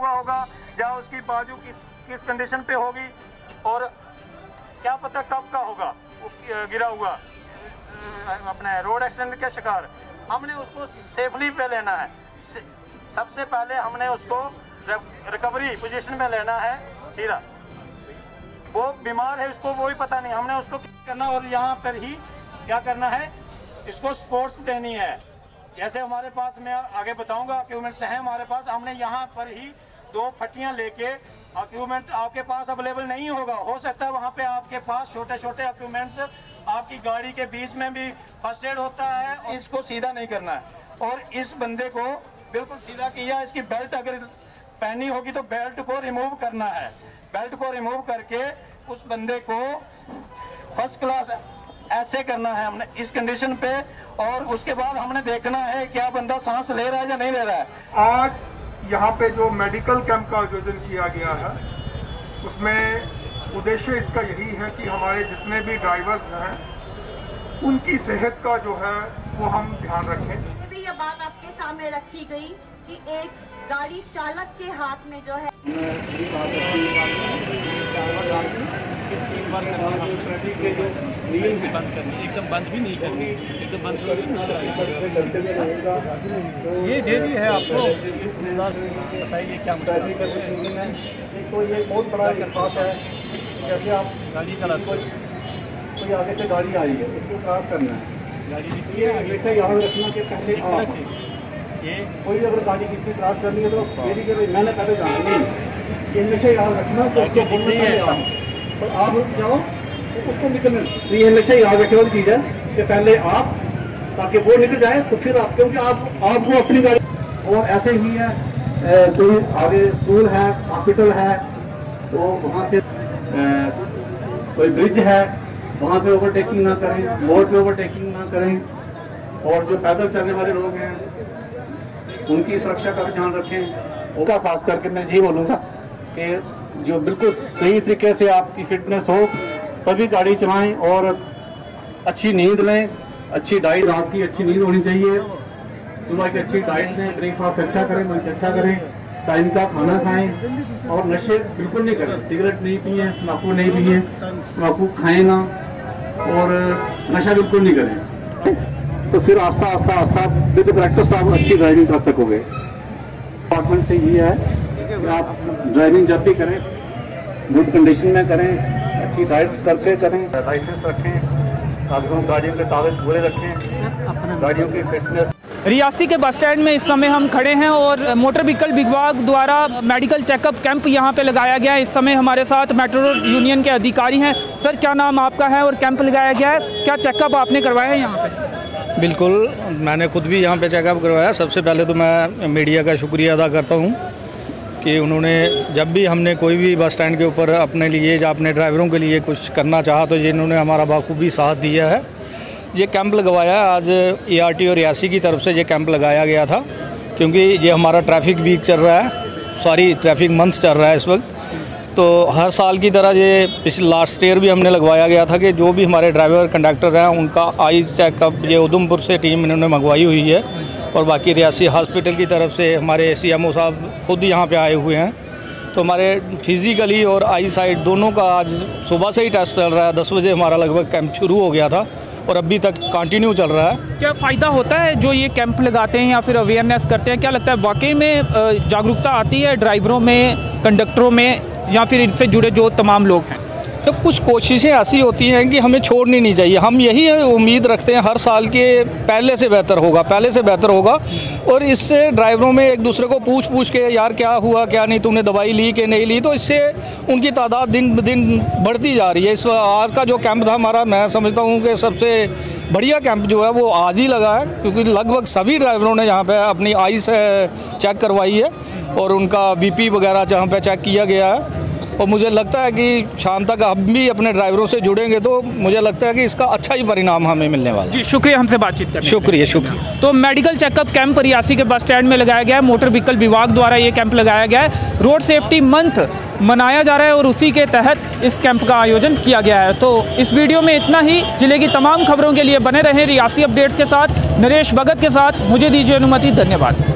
हुआ होगा, या उसकी बाजू किस किस कंडीशन पे होगी, और क्या पता कब का होगा गिरा हुआ। अपने रोड एक्सीडेंट के शिकार, हमने उसको सेफली पे लेना है। सबसे पहले हमने उसको रिकवरी पोजीशन में लेना है, सीधा। वो बीमार है, उसको वो ही पता नहीं, हमने उसको करना, और यहाँ पर ही क्या करना है, इसको स्पोर्ट्स देनी है। जैसे हमारे पास, मैं आगे बताऊँगा इक्विपमेंट्स हैं हमारे पास, हमने यहाँ पर ही दो फटियाँ लेके इक्विपमेंट आपके पास अवेलेबल नहीं होगा। हो सकता है वहाँ पे आपके पास छोटे छोटे इक्विपमेंट्स आपकी गाड़ी के बीच में भी फ़र्स्ट एड होता है इसको सीधा नहीं करना है। और इस बंदे को बिल्कुल सीधा किया, इसकी बेल्ट अगर पहनी होगी तो बेल्ट को रिमूव करना है। बेल्ट को रिमूव करके उस बंदे को फ़र्स्ट क्लास ऐसे करना है हमने इस कंडीशन पे और उसके बाद हमने देखना है क्या बंदा सांस ले रहा है या नहीं ले रहा है। आज यहाँ पे जो मेडिकल कैंप का आयोजन किया गया है, उसमें उद्देश्य इसका यही है कि हमारे जितने भी ड्राइवर्स हैं, उनकी सेहत का जो है, वो हम ध्यान रखें। बात आपके सामने रखी गई कि एक गाड़ी चालक के हाथ में जो है। बंद करनी एकदम बंद भी नहीं करनी। एकदम बंद ये दे दी है आपको। बताइए क्या तो ये बहुत बड़ा इतिहास है। जैसे आप गाड़ी चला कोई आगे से गाड़ी आई है उसको क्रॉस करना है। पहले आप कोई अगर गाड़ी किसी क्रॉस करनी है तो मेरी के मैंने पहले जाना नहीं। ये हमेशा याद रखना उसको बोलना आप और आप रुक जाओ तो उसको निकलने तो ये हमेशा याद रखने वाली चीज़ है कि पहले आप ताकि वो निकल जाए तो फिर आप क्योंकि आप आपको अपनी गाड़ी और ऐसे ही है कोई आगे स्कूल है हॉस्पिटल है तो वहाँ से कोई ब्रिज है वहाँ पे ओवरटेकिंग ना करें मोड़ पे ओवरटेकिंग ना करें और जो पैदल चलने वाले लोग हैं उनकी सुरक्षा का भी ध्यान रखें। उनका खास करके मैं यही बोलूँगा कि जो बिल्कुल सही तरीके से आपकी फिटनेस हो तभी गाड़ी चलाएँ और अच्छी नींद लें अच्छी डाइट रात की अच्छी नींद होनी चाहिए। सुबह की अच्छी डाइट लें ब्रेकफास्ट अच्छा करें लंच अच्छा करें टाइम का खाना खाएँ और नशे बिल्कुल नहीं करें। सिगरेट नहीं पिए तम्बाकू नहीं पिए तम्बाकू खाएँ ना। और नशा बिल्कुल नहीं करें। तो फिर आस्ता आस्ता आस्ता विद प्रैक्टिस आप अच्छी ड्राइविंग कर सकोगे। डिपार्टमेंट से ये है कि आप ड्राइविंग जब भी करें गुड कंडीशन में करें अच्छी डाइट करके करें। लाइसेंस रखें गाड़ियों के कागज़ पूरे रखें गाड़ियों की फिटनेस रियासी के बस स्टैंड में इस समय हम खड़े हैं और मोटर व्हीकल विभाग द्वारा मेडिकल चेकअप कैंप यहाँ पे लगाया गया है। इस समय हमारे साथ मेट्रो यूनियन के अधिकारी हैं। सर, क्या नाम आपका है और कैंप लगाया गया है? क्या चेकअप आपने करवाया है यहाँ पे? बिल्कुल, मैंने खुद भी यहाँ पे चेकअप करवाया। सबसे पहले तो मैं मीडिया का शुक्रिया अदा करता हूँ कि उन्होंने जब भी हमने कोई भी बस स्टैंड के ऊपर अपने लिए या अपने ड्राइवरों के लिए कुछ करना चाहा तो इन्होंने हमारा बाखूबी साथ दिया है। ये कैंप लगवाया आज ए और रियासी की तरफ़ से ये कैंप लगाया गया था, क्योंकि ये हमारा ट्रैफ़िक वीक चल रहा है। सॉरी ट्रैफ़िक मंथ चल रहा है इस वक्त। तो हर साल की तरह ये पिछले लास्ट ईयर भी हमने लगवाया गया था कि जो भी हमारे ड्राइवर कंडक्टर हैं, उनका आई चेकअप ये उधमपुर से टीम इन्होंने मंगवाई हुई है और बाकी रियासी हॉस्पिटल की तरफ़ से हमारे सीएमओ साहब खुद यहाँ पे आए हुए हैं। तो हमारे फिज़िकली और आई साइड दोनों का आज सुबह से ही टेस्ट चल रहा है। दस बजे हमारा लगभग कैंप शुरू हो गया था। और अभी तक कंटिन्यू चल रहा है। क्या फ़ायदा होता है जो ये कैंप लगाते हैं या फिर अवेयरनेस करते हैं? क्या लगता है वाकई में जागरूकता आती है ड्राइवरों में कंडक्टरों में, या फिर इससे जुड़े जो तमाम लोग हैं? तो कुछ कोशिशें ऐसी होती हैं कि हमें छोड़नी नहीं चाहिए। हम यही उम्मीद रखते हैं हर साल के पहले से बेहतर होगा, पहले से बेहतर होगा। और इससे ड्राइवरों में एक दूसरे को पूछ पूछ के यार क्या हुआ, क्या नहीं तुमने दवाई ली कि नहीं ली? तो इससे उनकी तादाद दिन दिन बढ़ती जा रही है। इस आज का जो कैंप था हमारा, मैं समझता हूँ कि सबसे बढ़िया कैंप जो है वो आज ही लगा है, क्योंकि लगभग सभी ड्राइवरों ने यहाँ पे अपनी आई से चेक करवाई है और उनका बीपी वगैरह जहाँ पे चेक किया गया है। और मुझे लगता है कि शाम तक हम भी अपने ड्राइवरों से जुड़ेंगे तो मुझे लगता है कि इसका अच्छा ही परिणाम हमें मिलने वाला है। जी शुक्रिया हमसे बातचीत करने शुक्रिया शुक्रिया। तो मेडिकल चेकअप कैंप रियासी के बस स्टैंड में लगाया गया है। मोटर व्हीकल विभाग द्वारा ये कैंप लगाया गया है। रोड सेफ्टी मंथ मनाया जा रहा है और उसी के तहत इस कैंप का आयोजन किया गया है। तो इस वीडियो में इतना ही। ज़िले की तमाम खबरों के लिए बने रहें रियासी अपडेट्स के साथ। नरेश भगत के साथ। मुझे दीजिए अनुमति। धन्यवाद।